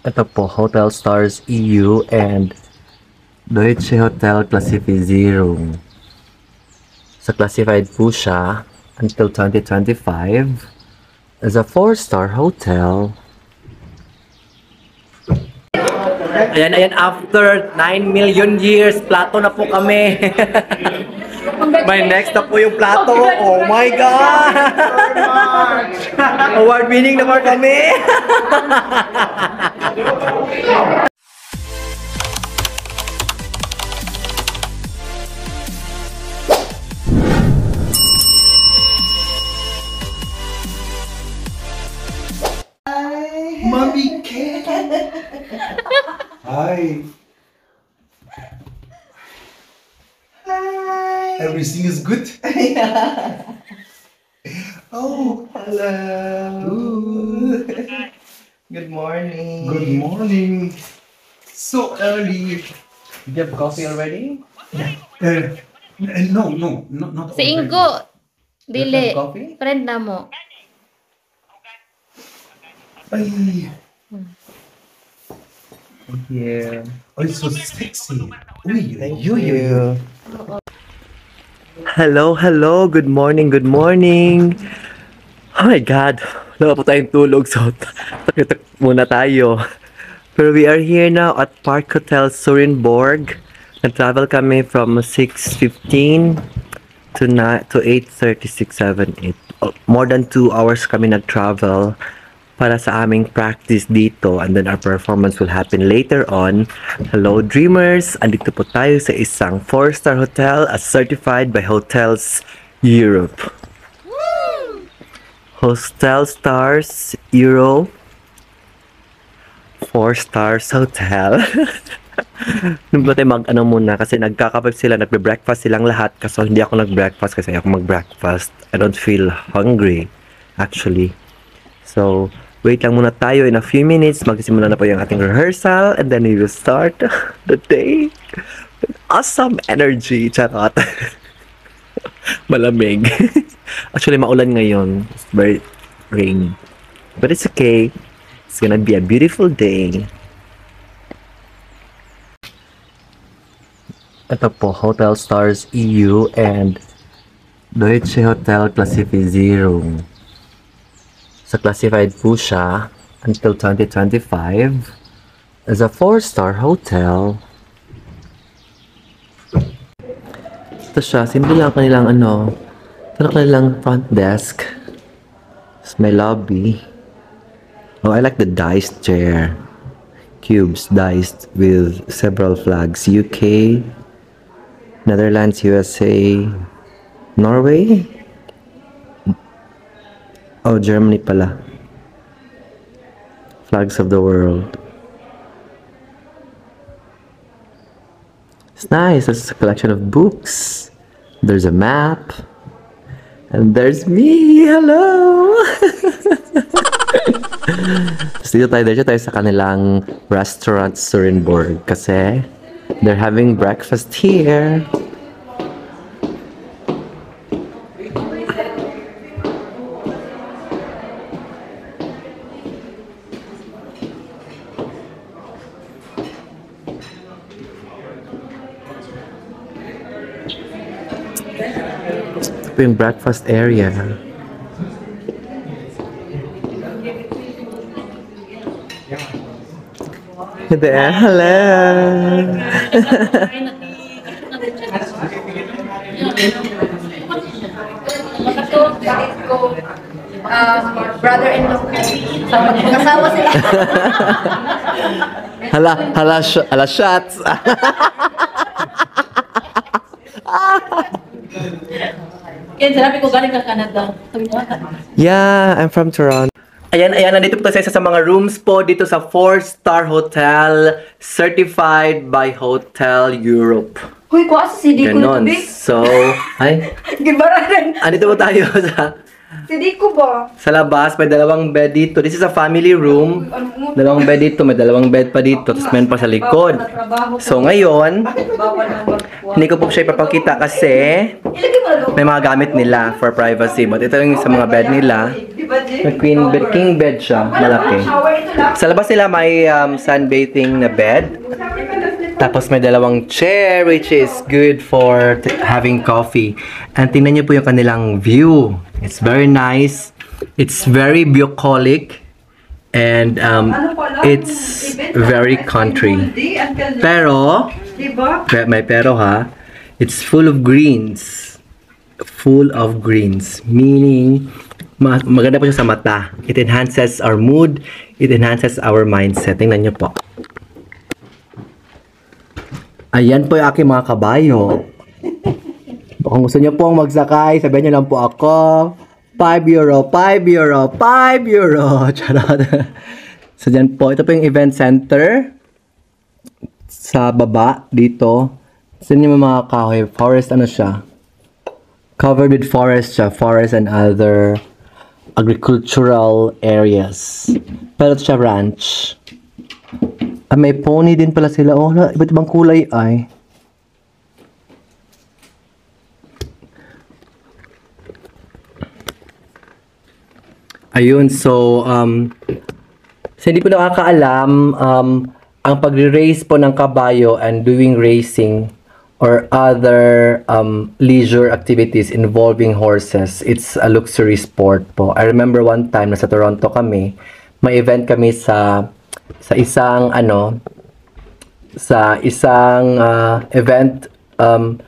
Ito po, Hotel Stars EU and Deutsche Hotel Classificierung. Sa classified po siya until 2025 as a four-star hotel. Ayan, ayan, after 9 million years, plato na po kami. May next na po yung plato. Oh, oh my God! Award winning na po kami. Mommy K. Hi. Hi. Everything is good? oh, Hello. Good morning. good morning. So early. You have coffee already? Uh, n- no, no, no, not Si already. Ingo, You dili. coffee? Friend na mo. Ay, Yeah. oh, it's so sexy. Uy, Thank you, you. Hello, hello. Good morning, good morning. Oh my God. Wala po tayong tulog. So, takitak muna tayo. Pero we are here now at Park Hotel Surinborg. Nag-travel kami from 6.15 to, na to 8.36, 7, 8. Oh, more than 2 hours kami nag-travel para sa aming practice dito and then our performance will happen later on. Hello dreamers! Andito po tayo sa isang 4-star hotel as certified by Hotels Europe. Hostel Stars Euro 4 stars hotel. Nung tayo mag ano muna kasi nagkakapag sila, nagbe-breakfast silang lahat kaso hindi ako nag-breakfast kasi ako mag-breakfast. I don't feel hungry actually. So, wait lang muna tayo in a few minutes. Magsimula na po yung ating rehearsal and then we will start the day with awesome energy. Charot. Malamig. Actually, maulan ngayon. It's very rainy. But it's okay. It's gonna be a beautiful day. Ito po, Hotel Stars EU and Deutsche Hotel Classificierung. Sa classified po siya until 2025 as a four-star hotel. Ito siya, simple lang kanilang ano, lang kanilang front desk. It's my lobby. Oh, I like the diced chair. Cubes diced with several flags. UK, Netherlands, USA, Norway. Oh, Germany pala. Flags of the world. It's nice. It's a collection of books. There's a map. And there's me. Hello. Tapos dito tayo, dito tayo sa kanilang restaurant Surinborg kasi they're having breakfast here. Ito yung breakfast area. There, hello. Sila. Hala, hala, sh- hala shots. Yan, sinabi ko galing ka Canada. Sabi ko, "Ah, yeah, I'm from Toronto. Ayan, ayan, nandito po tayo sa sa mga rooms po dito sa 4-star hotel certified by Hotel Europe. Huy, ko si Diko Ganon. nito, Big. So, ay, Gibararan. andito po tayo sa Si Dico ba? Sa labas, may dalawang bed dito. This is a family room. Dalawang bed dito, may dalawang bed pa dito. Tapos meron pa sa likod. So ngayon, hindi ko po siya ipapakita kasi may mga gamit nila for privacy. But ito yung sa mga bed nila. May queen bed, king bed siya, malaki. Sa labas nila may um, sunbathing na bed. Tapos may dalawang chair which is good for having coffee. And tingnan niyo po yung kanilang view. It's very nice. It's very bucolic. And um, it's very country. Pero, Di ba? pe- may pero ha, it's full of greens. Full of greens. Meaning, ma- maganda po siya sa mata. It enhances our mood. It enhances our mindset. Tingnan niyo po. Ayan po yung aking mga kabayo. Kung gusto niyo pong magsakay, sabihin niyo lang po ako. 5 euro, 5 euro, 5 euro. Charot. so, dyan po. Ito po yung event center. Sa baba, dito. Sa inyo mga kahoy. Forest, ano siya? Covered with forest siya. Forest and other agricultural areas. Pero siya ranch. Ah, may pony din pala sila. Oh, na, iba't ibang kulay ay. Ayun, so, um, sa hindi po nakakaalam, um, ang pagre-race po ng kabayo and doing racing or other um, leisure activities involving horses, it's a luxury sport po. I remember one time, nasa Toronto kami, may event kami sa sa isang ano sa isang ah, event um,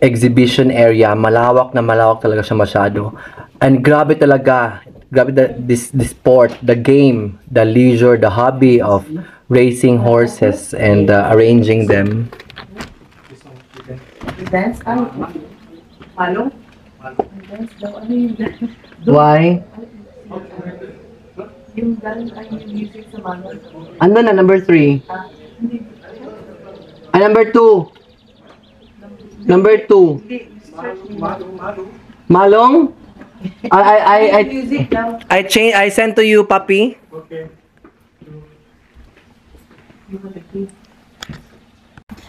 exhibition area malawak na malawak talaga siya masyado and grabe talaga grabe the, this this sport the game the leisure the hobby of racing horses and uh, arranging them? Dance daw. Ano dance? why Yung dance ay music sa mga. ano na number three ah, number two number two malong I I I I, Music daw. I change I sent to you puppy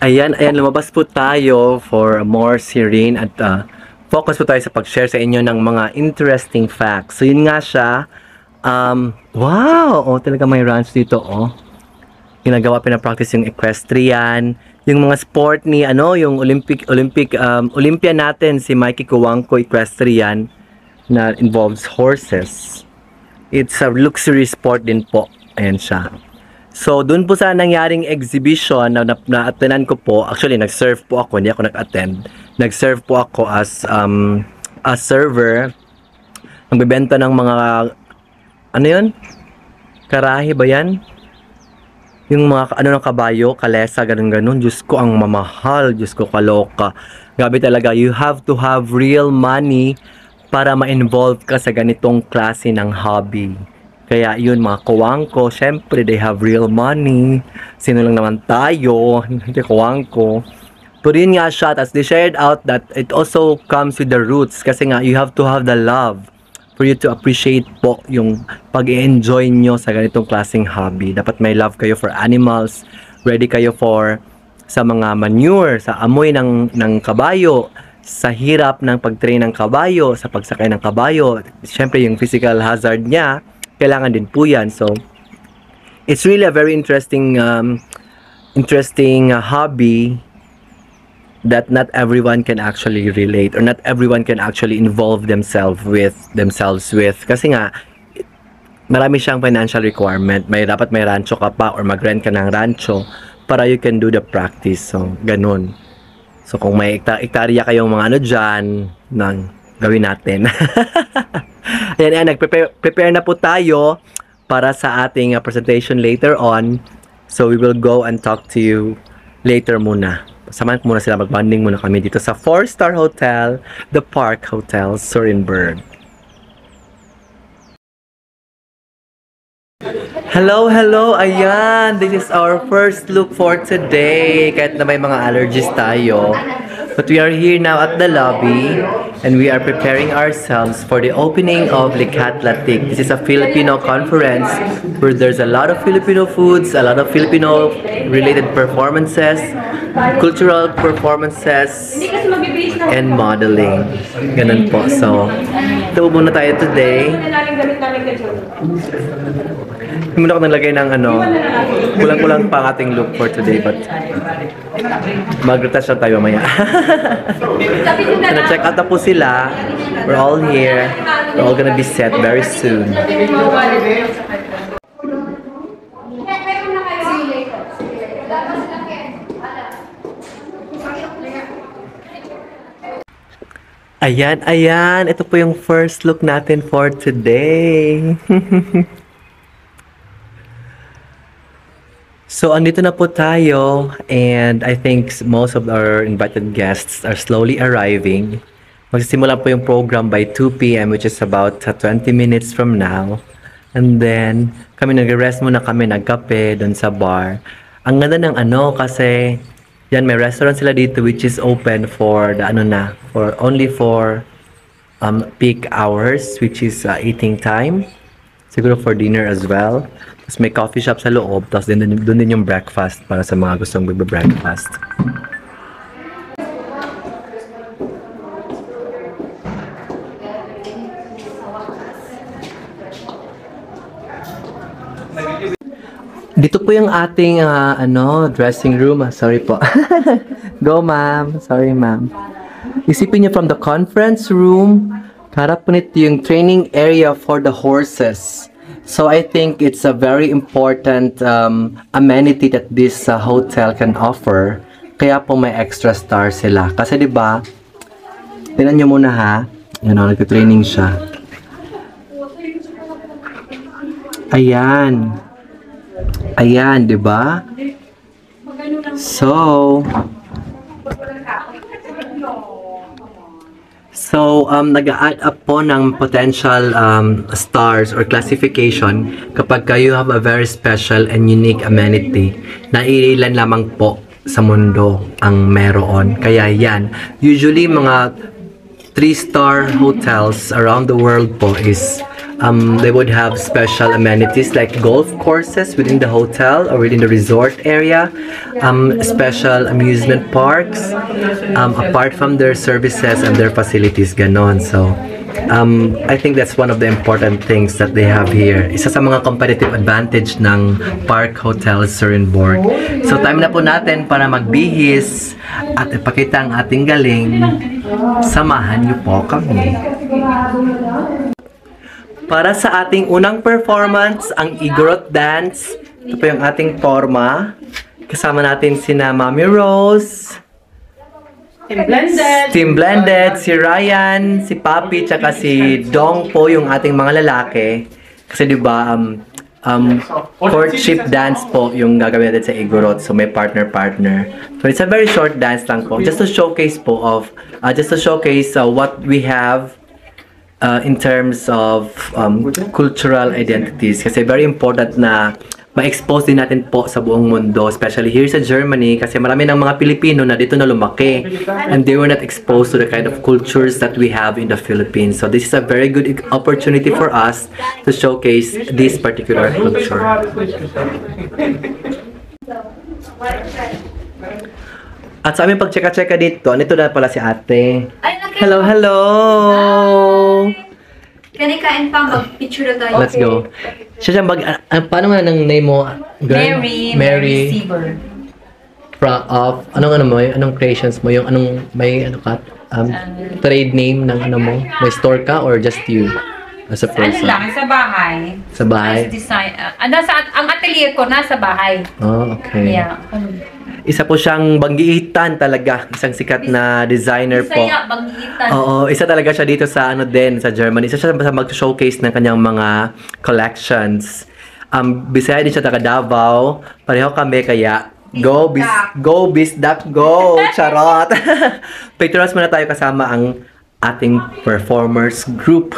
Ayan, ayan, lumabas po tayo for more serene at uh, focus po tayo sa pag-share sa inyo ng mga interesting facts. So, yun nga siya. Um, wow! Oh, talaga may ranch dito, oh. Ginagawa, pinapractice yung equestrian, yung mga sport ni, ano, yung Olympic, Olympic, um, Olympian natin, si Mikey Kuwangko equestrian na involves horses. It's a luxury sport din po. Ayan siya. So, dun po sa nangyaring exhibition na, na, na-attendan ko po, actually, nag-serve po ako, hindi ako nag-attend. Nag-serve po ako as um, a server. Nagbebenta ng mga, ano yun? Karahi ba yan? Yung mga, ano ng kabayo, kalesa, ganun ganun. Diyos ko, ang mamahal. Diyos ko, kaloka. Grabe talaga, you have to have real money para ma-involve ka sa ganitong klase ng hobby. Kaya yun mga kuwangko, syempre they have real money. Sino lang naman tayo, hindi kuwangko. Pero yun nga siya, as they shared out that it also comes with the roots kasi nga you have to have the love for you to appreciate po yung pag-enjoy nyo sa ganitong klaseng hobby. Dapat may love kayo for animals, ready kayo for sa mga manure, sa amoy ng, ng kabayo, sa hirap ng pag-train ng kabayo, sa pagsakay ng kabayo. Siyempre, yung physical hazard niya, kailangan din po yan. So, it's really a very interesting um, interesting uh, hobby that not everyone can actually relate or not everyone can actually involve themselves with themselves with. Kasi nga marami siyang financial requirement. May dapat may rancho ka pa or mag-rent ka ng rancho para you can do the practice. So ganun. So kung may ekta- ektarya kayong mga ano dyan nang gawin natin. Ayan ayan nagprepare prepare na po tayo para sa ating uh, presentation later on. So we will go and talk to you later muna samahan ko muna sila mag-bonding muna kami dito sa 4-star hotel the Park Hotel Surinburg Hello, hello! Ayan! This is our first look for today. Kahit na may mga allergies tayo. But we are here now at the lobby and we are preparing ourselves for the opening of Likatlatik. This is a Filipino conference where there's a lot of Filipino foods, a lot of Filipino related performances, cultural performances, and modeling. Ganun po. So, ito muna tayo today. Hindi na. Hindi muna ako naglagay ng ano, kulang-kulang pa ang ating look for today but mag-retouch lang tayo mamaya. Na check out na po sila. We're all here. We're all gonna be set very soon. Ayan, ayan. Ito po yung first look natin for today. so, andito na po tayo and I think most of our invited guests are slowly arriving. Magsisimula po yung program by 2 p.m. which is about uh, 20 minutes from now. And then, kami nag-rest muna kami, nagkape doon sa bar. Ang ganda ng ano kasi yan may restaurant sila dito which is open for the ano na for only for um peak hours which is uh, eating time. Siguro for dinner as well. Tapos may coffee shop sa loob. Tapos din, doon din yung breakfast para sa mga gustong magbe-breakfast. Dito po yung ating ah, ano dressing room. Ah, sorry po. Go, ma'am. Sorry, ma'am. Isipin niyo from the conference room, harap po nito yung training area for the horses. So I think it's a very important um, amenity that this uh, hotel can offer. Kaya po may extra star sila. Kasi 'di ba? Tingnan niyo muna ha. Yan oh, nagte-training siya. Ayan. Ayan, 'di ba? So, So, um, nag-add up po ng potential um, stars or classification kapag kayo have a very special and unique amenity na ilan lamang po sa mundo ang meron. Kaya yan, usually mga 3-star hotels around the world po is um, they would have special amenities like golf courses within the hotel or within the resort area, um, special amusement parks, um, apart from their services and their facilities, ganon. So, um, I think that's one of the important things that they have here. Isa sa mga competitive advantage ng Park Hotel Surinborg. So, time na po natin para magbihis at ipakita ang ating galing. Samahan niyo po kami. Para sa ating unang performance, ang Igorot Dance. Ito po yung ating forma. Kasama natin sina Mami Rose, Team blended. Team Blended, si Ryan, si Papi, tsaka si Dong po yung ating mga lalaki. Kasi di ba um, um, courtship dance po yung gagawin natin sa Igorot. So may partner-partner. So it's a very short dance lang po. Just to showcase po of, uh, just to showcase uh, what we have uh, in terms of um, cultural identities kasi very important na ma-expose din natin po sa buong mundo, especially here sa Germany kasi marami ng mga Pilipino na dito na lumaki and they were not exposed to the kind of cultures that we have in the Philippines. So this is a very good opportunity for us to showcase this particular culture. At sa aming pagtseka-tseka dito, nito na pala si ate. Hello, hello! Kani kain pa, mag-picture na tayo. Let's go. Siya siya mag... ah, ah, paano nga ng name mo? Girl? Mary, Mary Mary. Seaver. Fra, of, anong ano mo? Anong creations mo? Yung anong, may ano ka? Um, trade name ng ano mo? May store ka or just you? As a Ano person? lang, sa bahay. Sa bahay? As design. Uh, nasa, ang atelier ko nasa bahay. Oh, okay. Yeah. Isa po siyang banggiitan talaga. Isang sikat na designer po. Saya, bangitan. Oo, isa talaga siya dito sa ano din, sa Germany. Isa siya sa mag-showcase ng kanyang mga collections. Um, Bisaya din siya taga Davao. Pareho kami kaya go bis go bisdak go charot. Pictures muna tayo kasama ang ating performers group.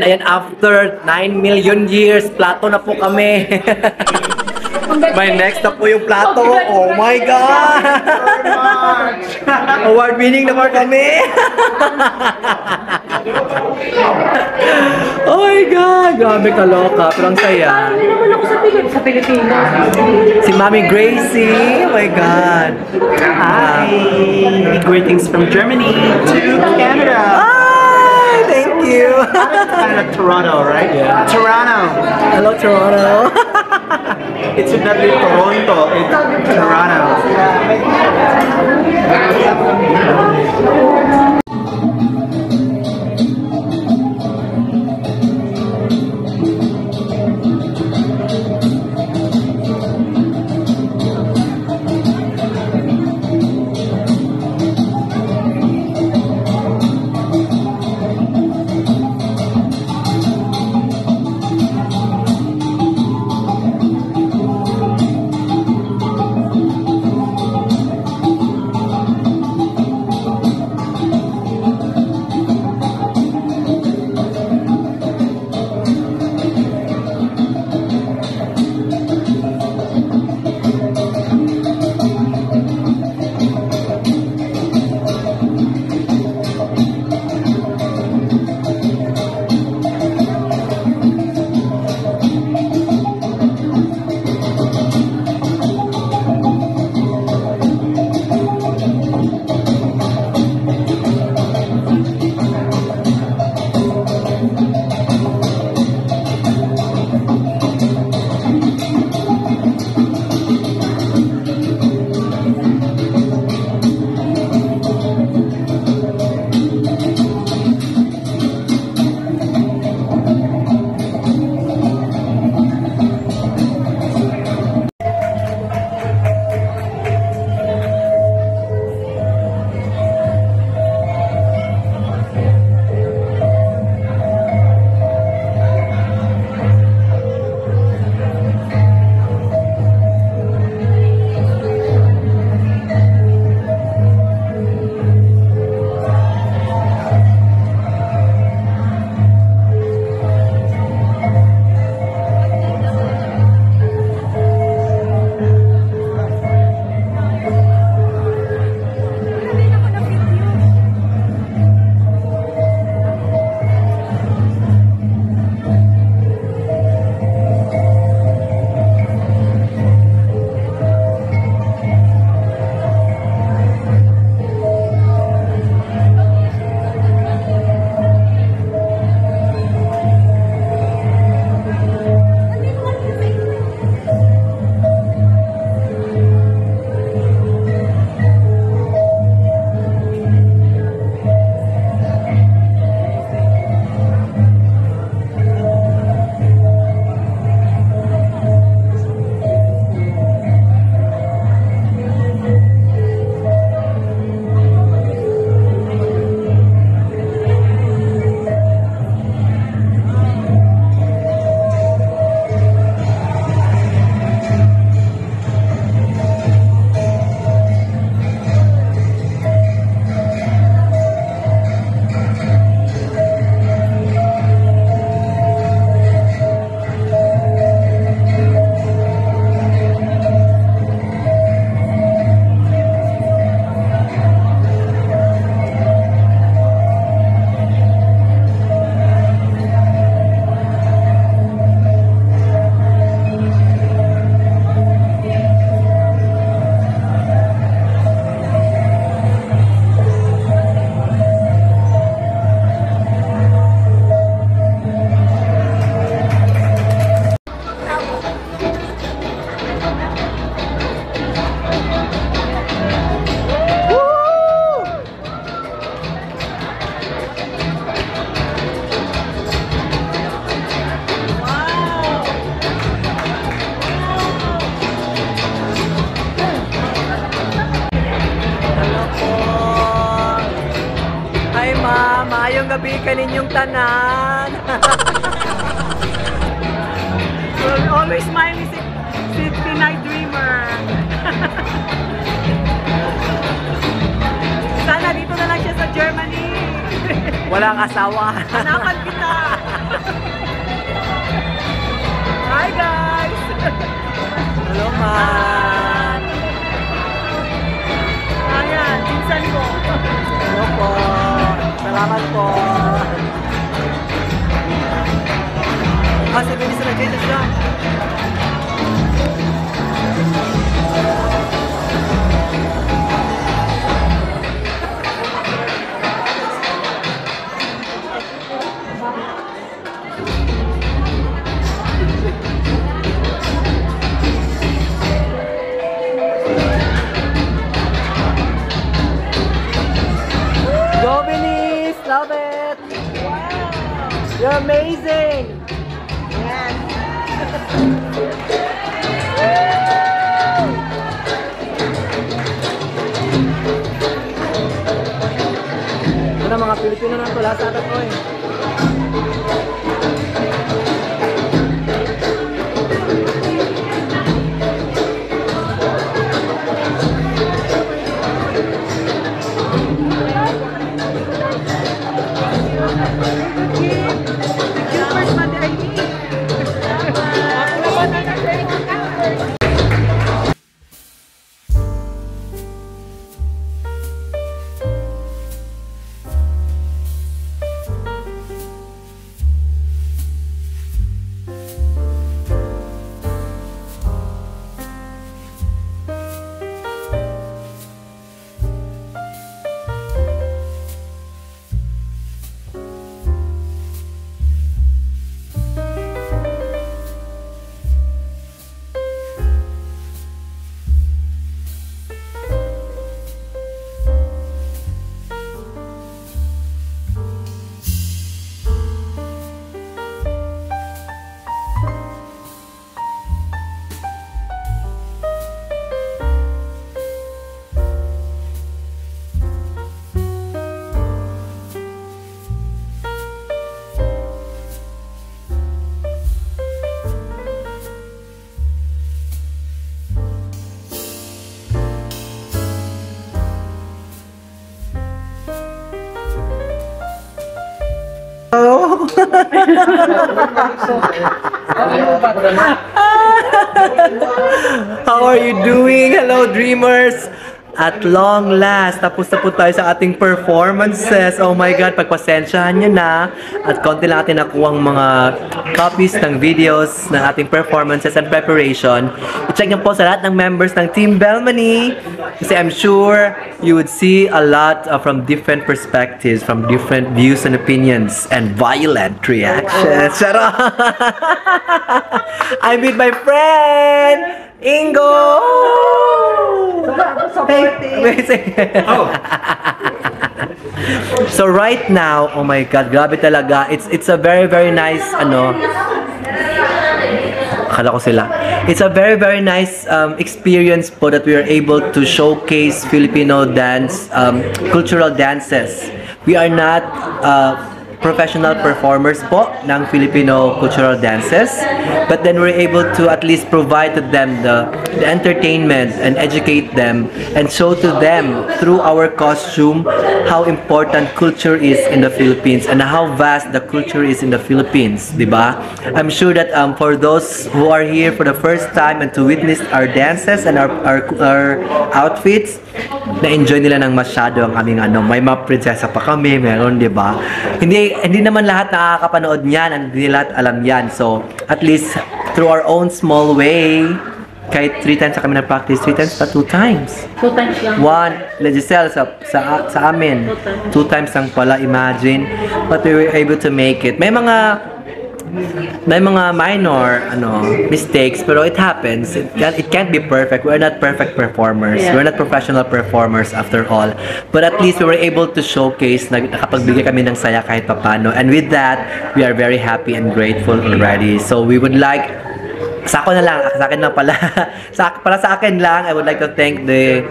Ayan, ayan, after 9 million years, plato na po kami. May next na po yung plato. Oh my God! Award winning na po kami. oh my God! Grabe kaloka, pero ang saya. Hindi naman ako sa, Pilip sa Pilipinas. Si Mami Gracie. Oh my God. Hi. Greetings from Germany to Canada. Hi! Thank you. Canada, Toronto, right? Yeah. Toronto. Hello, Toronto. It's not really Toronto, it's Toronto. Sana dito na lang siya sa Germany. Walang asawa. Hanapan kita. Hi guys! Hello man! Ayan, pinsan ko. Hello po. Salamat po. Ah, sa Venice na Jesus siya. You're amazing! Ano mga Pilipino na tula sa atin ko eh. How are you doing? Hello, dreamers! At long last, tapos na po tayo sa ating performances. Oh my God, pagpasensyahan nyo na. At konti lang natin nakuha ang mga copies ng videos ng ating performances and preparation. I-check nyo po sa lahat ng members ng Team Belmani. Kasi I'm sure you would see a lot uh, from different perspectives, from different views and opinions, and violent reactions. Charot! I'm with my friend, Ingo! Amazing. so right now, oh my God, grabe talaga. It's it's a very very nice ano. Akala ko sila. It's a very very nice um, experience po that we are able to showcase Filipino dance, um, cultural dances. We are not uh, professional performers po ng Filipino cultural dances. But then we're able to at least provide to them the, the entertainment and educate them and show to them through our costume how important culture is in the Philippines and how vast the culture is in the Philippines, di ba? I'm sure that um, for those who are here for the first time and to witness our dances and our, our, our outfits, na-enjoy nila ng masyado ang aming ano, may mga prinsesa pa kami, meron, di ba? Hindi, hindi naman lahat nakakapanood niyan, and hindi lahat alam yan. So, at least, through our own small way, kahit three times na kami na-practice, three times pa, two times. Two times lang. One, Legisel, sa, sa, sa amin. Two times lang pala, imagine. But we were able to make it. May mga may mga minor ano mistakes pero it happens. It can it can't be perfect. We're not perfect performers. Yeah. we're not professional performers after all. But at least we were able to showcase na nakapagbigay kami ng saya kahit papano. And with that we are very happy and grateful already. So we would like sa ako na lang, sa akin lang pala. sa, para sa akin lang, I would like to thank the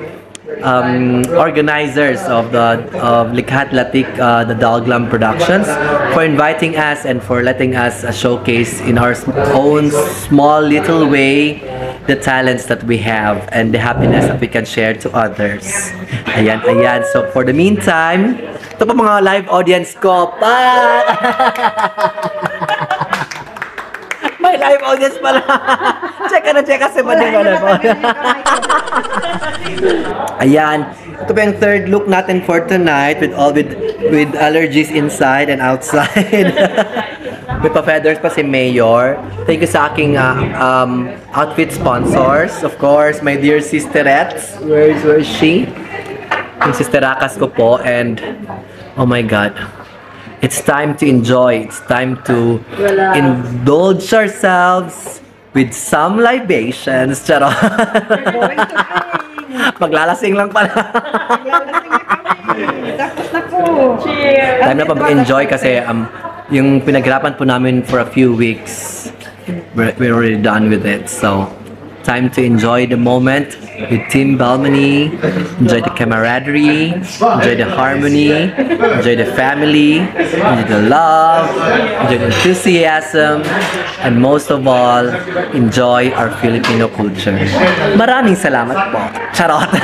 um, organizers of the of Likhat Latik, uh, the Dalglam Productions, for inviting us and for letting us uh, showcase in our own small little way the talents that we have and the happiness that we can share to others. Ayan, ayan. So for the meantime, ito pa mga live audience ko. Pa! Live audience pala. check ka na, check kasi ba din po? Ayan. Ito pa yung third look natin for tonight with all with with allergies inside and outside. May pa-feathers pa si Mayor. Thank you sa aking ah, um, outfit sponsors. Of course, my dear sisterettes. Where is, where is she? Yung sisterakas ko po and oh my God. It's time to enjoy. It's time to Wala. indulge ourselves with some libations. Drink. Maglalasing lang pala. Maglalasing na kami. Tapos na po. Cheers! Time na pag-enjoy kasi um, yung pinaghirapan po namin for a few weeks, we're, we're already done with it. So, time to enjoy the moment with Team Balmony, enjoy the camaraderie, enjoy the harmony, enjoy the family, enjoy the love, enjoy the enthusiasm, and most of all, enjoy our Filipino culture. Maraming salamat po. Charot!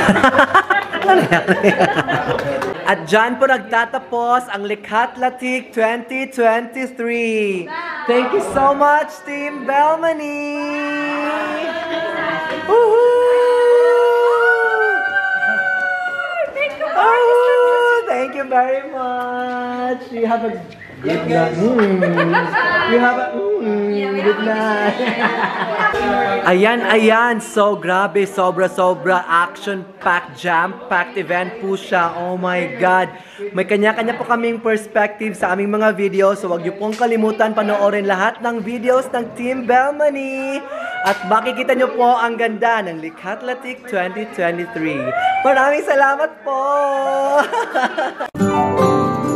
At dyan po nagtatapos ang Likhat Latik 2023. Thank you so much, Team Belmani! Oh, thank you very much. You have a good night. You have a ayan, ayan. So, grabe. Sobra-sobra. Action-packed, jam-packed event po siya. Oh my God. May kanya-kanya po kaming perspective sa aming mga videos. So, huwag niyo pong kalimutan panoorin lahat ng videos ng Team Belmani. At makikita niyo po ang ganda ng Likhat Latik 2023. Maraming salamat po!